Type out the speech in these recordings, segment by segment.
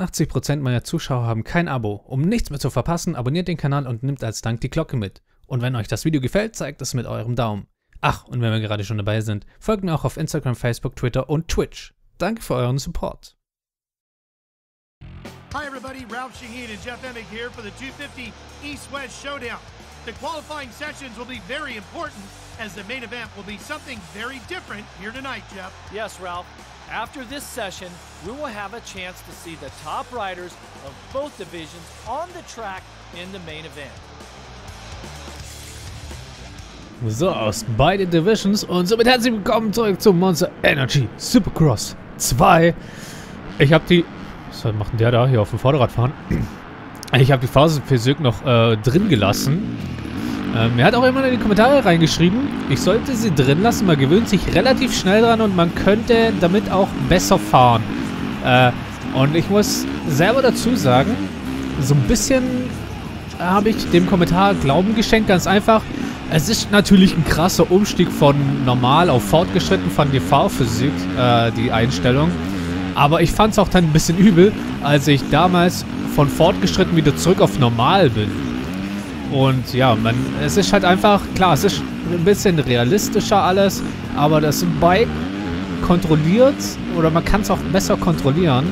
88% meiner Zuschauer haben kein Abo. Um nichts mehr zu verpassen, abonniert den Kanal und nimmt als Dank die Glocke mit. Und wenn euch das Video gefällt, zeigt es mit eurem Daumen. Ach, und wenn wir gerade schon dabei sind, folgt mir auch auf Instagram, Facebook, Twitter und Twitch. Danke für euren Support. Hi, everybody. Ralph Shaheen and Jeff Emig here for the 250 East West Showdown. The qualifying sessions will be very important as the main event will be something very different here tonight, Jeff. Yes, Ralph. After this session, we will have a chance to see the top riders of both divisions on the track in the main event. So, aus beiden Divisions und somit herzlich willkommen zurück zum Monster Energy Supercross 2. Ich habe die... Was macht denn der da hier auf dem Vorderrad fahren? Ich habe die Phasenphysik noch äh, drin gelassen. Ähm, er hat auch immer in die Kommentare reingeschrieben, ich sollte sie drin lassen, man gewöhnt sich relativ schnell dran und man könnte damit auch besser fahren. Äh, und ich muss selber dazu sagen, so ein bisschen habe ich dem Kommentar Glauben geschenkt, ganz einfach. Es ist natürlich ein krasser Umstieg von normal auf fortgeschritten von die Fahrphysik, äh, die Einstellung. Aber ich fand es auch dann ein bisschen übel, als ich damals von fortgeschritten wieder zurück auf normal bin. Und ja, man, es ist halt einfach, klar, es ist ein bisschen realistischer alles, aber das Bike kontrolliert oder man kann es auch besser kontrollieren.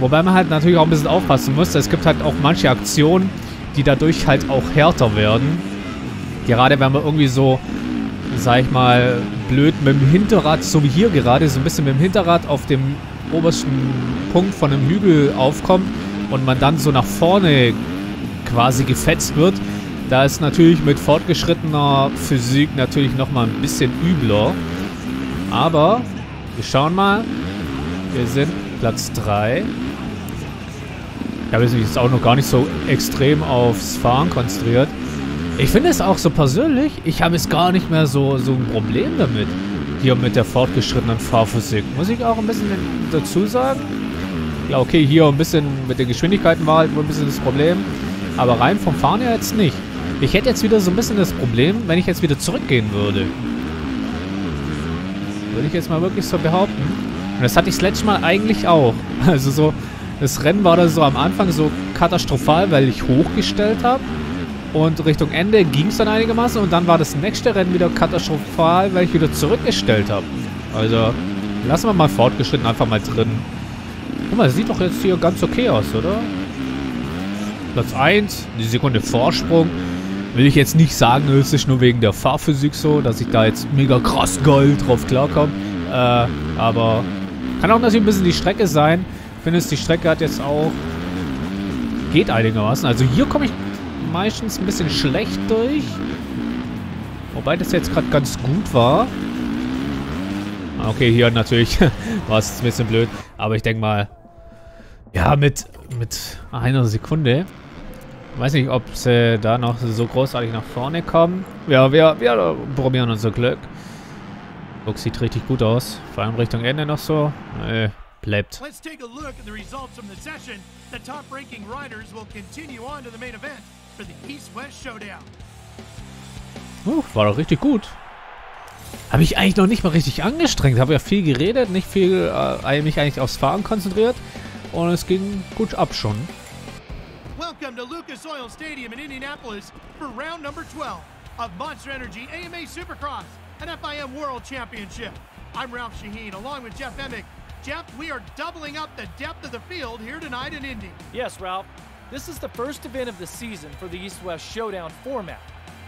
Wobei man halt natürlich auch ein bisschen aufpassen muss. Es gibt halt auch manche Aktionen, die dadurch halt auch härter werden. Gerade wenn man irgendwie so, sag ich mal, blöd mit dem Hinterrad, so wie hier gerade, so ein bisschen mit dem Hinterrad auf dem obersten Punkt von einem Hügel aufkommt und man dann so nach vorne quasi gefetzt wird, da ist natürlich mit fortgeschrittener Physik natürlich nochmal ein bisschen übler. Aber wir schauen mal. Wir sind Platz 3. Ich habe mich jetzt auch noch gar nicht so extrem aufs Fahren konzentriert. Ich finde es auch so persönlich, ich habe jetzt gar nicht mehr so, so ein Problem damit. Hier mit der fortgeschrittenen Fahrphysik. Muss ich auch ein bisschen dazu sagen? Ja, okay, hier ein bisschen mit den Geschwindigkeiten war halt ein bisschen das Problem. Aber rein vom Fahren her jetzt nicht. Ich hätte jetzt wieder so ein bisschen das Problem, wenn ich jetzt wieder zurückgehen würde. Würde ich jetzt mal wirklich so behaupten. Und das hatte ich das letzte Mal eigentlich auch. Also so, das Rennen war da so am Anfang so katastrophal, weil ich hochgestellt habe. Und Richtung Ende ging es dann einigermaßen. Und dann war das nächste Rennen wieder katastrophal, weil ich wieder zurückgestellt habe. Also, lassen wir mal fortgeschritten einfach mal drin. Guck mal, sieht doch jetzt hier ganz okay aus, oder? Platz 1, die Sekunde Vorsprung. Will ich jetzt nicht sagen, es ist nur wegen der Fahrphysik so, dass ich da jetzt mega krass geil drauf klarkomme. Äh, aber kann auch natürlich ein bisschen die Strecke sein. Ich finde, die Strecke hat jetzt auch... Geht einigermaßen. Also hier komme ich meistens ein bisschen schlecht durch. Wobei das jetzt gerade ganz gut war. Ah, okay, hier natürlich war es ein bisschen blöd. Aber ich denke mal, ja, mit, mit einer Sekunde Weiß nicht, ob sie da noch so großartig nach vorne kommen. Ja, wir, wir probieren unser Glück. Look sieht richtig gut aus. Vor allem Richtung Ende noch so. Äh, bleibt. Let's take a look at the results from the session. The top ranking riders will continue on to the main event for the East-West Showdown. Uh, war doch richtig gut. Habe ich eigentlich noch nicht mal richtig angestrengt. Habe ja viel geredet, nicht viel, äh, mich eigentlich aufs Fahren konzentriert. Und es ging gut ab schon. Welcome to Lucas Oil Stadium in Indianapolis for round number 12 of Monster Energy AMA Supercross and FIM World Championship. I'm Ralph Shaheen along with Jeff Emick. Jeff, we are doubling up the depth of the field here tonight in Indy. Yes, Ralph. This is the first event of the season for the East-West Showdown format.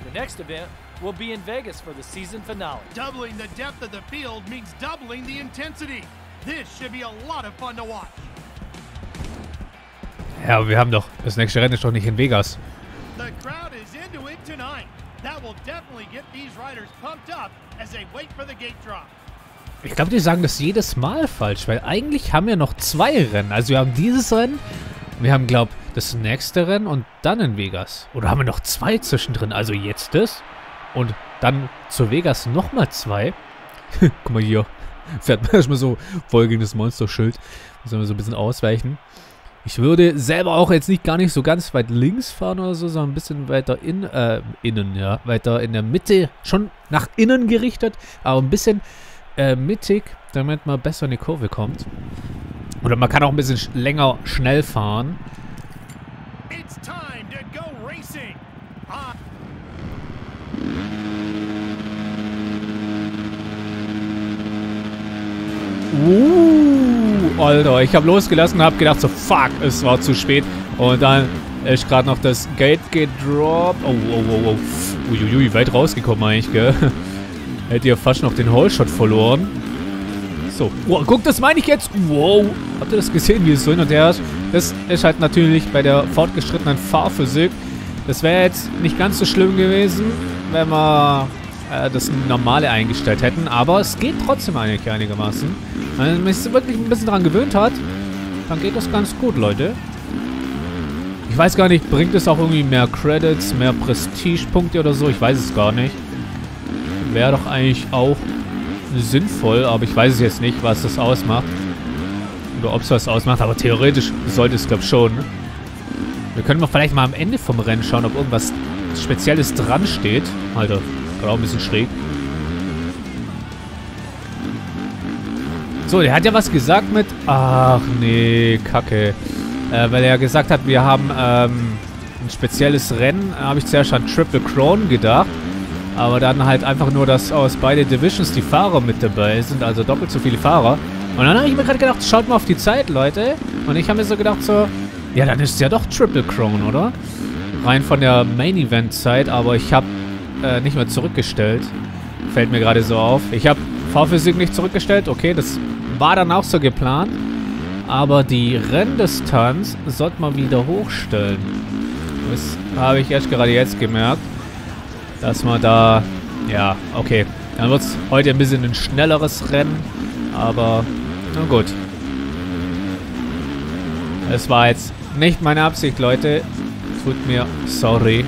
The next event will be in Vegas for the season finale. Doubling the depth of the field means doubling the intensity. This should be a lot of fun to watch. Ja, aber wir haben doch... Das nächste Rennen ist doch nicht in Vegas. Ich glaube, die sagen das jedes Mal falsch, weil eigentlich haben wir noch zwei Rennen. Also wir haben dieses Rennen, wir haben, glaube ich, das nächste Rennen und dann in Vegas. Oder haben wir noch zwei zwischendrin? Also jetzt das und dann zu Vegas nochmal zwei. Guck mal hier, fährt man erstmal so folgendes Monsterschild. Müssen wir so ein bisschen ausweichen. Ich würde selber auch jetzt nicht gar nicht so ganz weit links fahren oder so, sondern ein bisschen weiter in, äh, innen, ja. Weiter in der Mitte, schon nach innen gerichtet, aber ein bisschen äh, mittig, damit man besser in die Kurve kommt. Oder man kann auch ein bisschen sch länger schnell fahren. Uh, Uh, Alter, ich habe losgelassen und habe gedacht so, fuck, es war zu spät. Und dann ist gerade noch das Gate gedroppt. Oh, oh, oh, oh. Uiuiui, weit rausgekommen eigentlich, gell? Hätte ja fast noch den Hole-Shot verloren. So, oh, guck, das meine ich jetzt. Wow, habt ihr das gesehen, wie es so hin und her ist? Das ist halt natürlich bei der fortgeschrittenen Fahrphysik. Das wäre jetzt nicht ganz so schlimm gewesen, wenn wir äh, das Normale eingestellt hätten. Aber es geht trotzdem eigentlich einigermaßen. Wenn man sich wirklich ein bisschen daran gewöhnt hat, dann geht das ganz gut, Leute. Ich weiß gar nicht, bringt es auch irgendwie mehr Credits, mehr Prestige-Punkte oder so? Ich weiß es gar nicht. Wäre doch eigentlich auch sinnvoll, aber ich weiß es jetzt nicht, was das ausmacht. Oder ob es was ausmacht, aber theoretisch sollte es, glaube ich, schon. Wir können mal vielleicht mal am Ende vom Rennen schauen, ob irgendwas Spezielles dran steht. Alter, gerade auch ein bisschen schräg. So, der hat ja was gesagt mit... Ach, nee, kacke. Äh, weil er gesagt hat, wir haben ähm, ein spezielles Rennen. habe ich zuerst an Triple Crown gedacht. Aber dann halt einfach nur, dass aus beide Divisions die Fahrer mit dabei sind. Also doppelt so viele Fahrer. Und dann habe ich mir gerade gedacht, schaut mal auf die Zeit, Leute. Und ich habe mir so gedacht so... Ja, dann ist es ja doch Triple Crown, oder? Rein von der Main Event Zeit. Aber ich habe äh, nicht mehr zurückgestellt. Fällt mir gerade so auf. Ich habe Fahrphysik nicht zurückgestellt. Okay, das war dann auch so geplant. Aber die Renndistanz sollte man wieder hochstellen. Das habe ich erst gerade jetzt gemerkt. Dass man da... Ja, okay. Dann wird es heute ein bisschen ein schnelleres Rennen. Aber, na gut. Es war jetzt nicht meine Absicht, Leute. Tut mir sorry.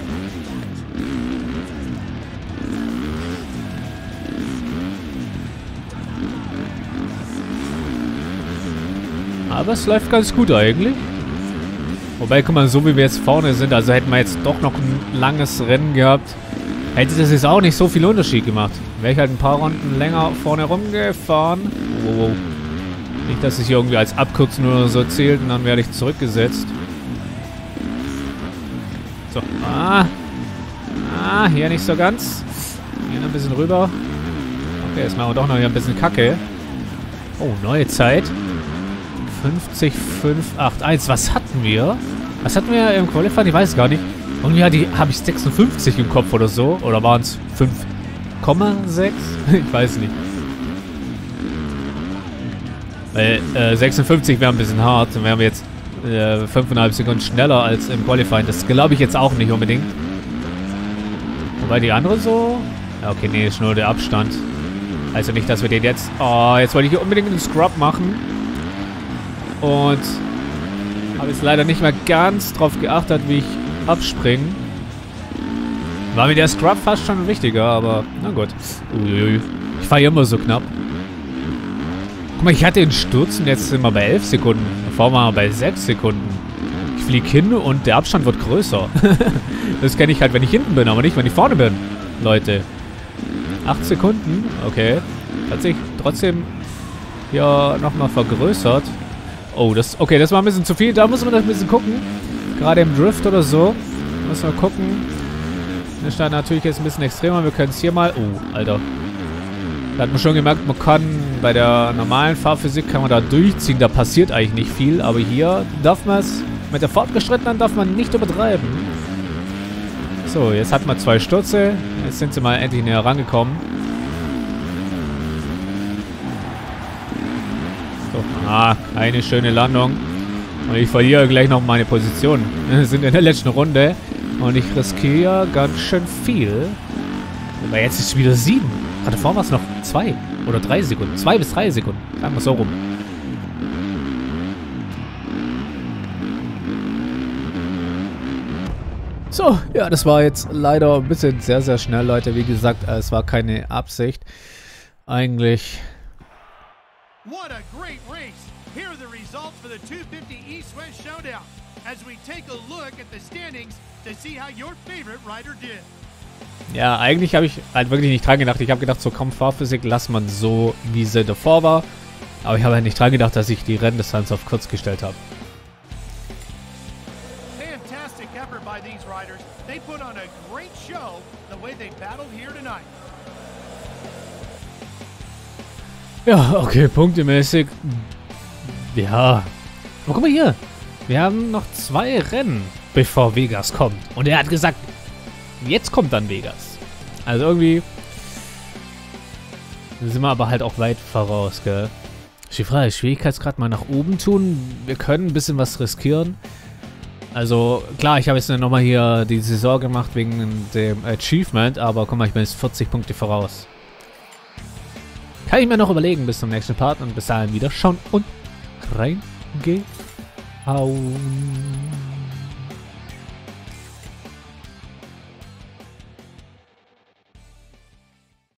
Aber es läuft ganz gut eigentlich. Wobei, guck mal, so wie wir jetzt vorne sind, also hätten wir jetzt doch noch ein langes Rennen gehabt, hätte das jetzt auch nicht so viel Unterschied gemacht. Wäre ich halt ein paar Runden länger vorne rumgefahren. Wow. Nicht, dass es hier irgendwie als Abkürzung oder so zählt und dann werde ich zurückgesetzt. So, ah. Ah, hier nicht so ganz. Hier noch ein bisschen rüber. Okay, jetzt machen wir doch noch hier ein bisschen Kacke. Oh, neue Zeit. 50, 5, 8, 1. Was hatten wir? Was hatten wir im Qualifying? Ich weiß gar nicht. Irgendwie habe ich 56 im Kopf oder so. Oder waren es 5,6? ich weiß nicht. Weil äh, 56 wäre ein bisschen hart. Dann wären wir jetzt äh, 5,5 Sekunden schneller als im Qualifying. Das glaube ich jetzt auch nicht unbedingt. Wobei die andere so... Ja, okay, nee, ist nur der Abstand. Also nicht, dass wir den jetzt... Oh, jetzt wollte ich hier unbedingt einen Scrub machen. Und habe jetzt leider nicht mehr ganz drauf geachtet, wie ich abspringe. War mir der Scrub fast schon wichtiger, aber na gut. Uiuiui. Ich fahre immer so knapp. Guck mal, ich hatte den Sturz und jetzt sind wir bei 11 Sekunden. Davor waren wir bei 6 Sekunden. Ich fliege hin und der Abstand wird größer. das kenne ich halt, wenn ich hinten bin, aber nicht, wenn ich vorne bin. Leute. 8 Sekunden? Okay. Hat sich trotzdem hier nochmal vergrößert. Oh, das... Okay, das war ein bisschen zu viel. Da muss man das ein bisschen gucken. Gerade im Drift oder so. Muss man gucken. Das ist dann natürlich jetzt ein bisschen extremer. Wir können es hier mal... Oh, Alter. Da hat man schon gemerkt, man kann bei der normalen Fahrphysik kann man da durchziehen. Da passiert eigentlich nicht viel. Aber hier darf man es... Mit der Fortgeschrittenen darf man nicht übertreiben. So, jetzt hat man zwei Stürze. Jetzt sind sie mal endlich näher rangekommen. So, ah, eine schöne Landung. Und ich verliere gleich noch meine Position. Wir sind in der letzten Runde. Und ich riskiere ganz schön viel. Aber jetzt ist es wieder sieben. Vorhin war es noch zwei oder drei Sekunden. Zwei bis drei Sekunden. Sagen wir so rum. So, ja, das war jetzt leider ein bisschen sehr, sehr schnell, Leute. Wie gesagt, es war keine Absicht. Eigentlich What a great race! Here are the results for the 250 East-West Showdown as we take a look at the standings to see how your favorite rider did. Ja, eigentlich habe ich halt wirklich nicht dran gedacht. Ich habe gedacht, so Fahrphysik lass man so, wie sie davor war. Aber ich habe ja nicht dran gedacht, dass ich die Renndistanz auf kurz gestellt habe. Fantastic effort by these riders. They put on a great show the way they battled here tonight. Ja, okay, punktemäßig. Ja. Aber guck mal hier. Wir haben noch zwei Rennen, bevor Vegas kommt. Und er hat gesagt, jetzt kommt dann Vegas. Also irgendwie sind wir aber halt auch weit voraus, gell? Ist die Frage, Schwierigkeitsgrad mal nach oben tun. Wir können ein bisschen was riskieren. Also, klar, ich habe jetzt nochmal hier die Saison gemacht wegen dem Achievement, aber guck mal, ich bin jetzt 40 Punkte voraus. Kann ich mir noch überlegen bis zum nächsten Part und bis dahin wieder schauen und reingehen. Hauen.